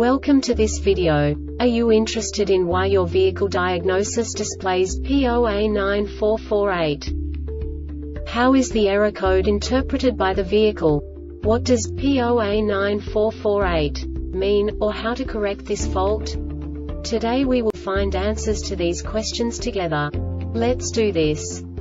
Welcome to this video. Are you interested in why your vehicle diagnosis displays P0A9448? How is the error code interpreted by the vehicle? What does P0A9448 mean, or how to correct this fault? Today we will find answers to these questions together. Let's do this.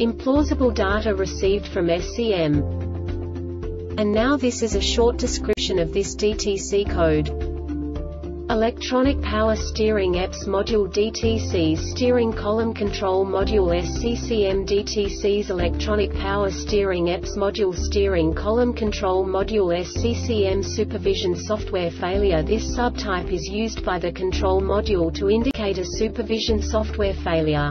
Implausible data received from SCM. And now this is a short description of this DTC code. Electronic Power Steering EPS Module DTC's Steering Column Control Module SCCM DTC's Electronic Power Steering EPS Module Steering Column Control Module SCCM Supervision Software Failure This subtype is used by the control module to indicate a supervision software failure.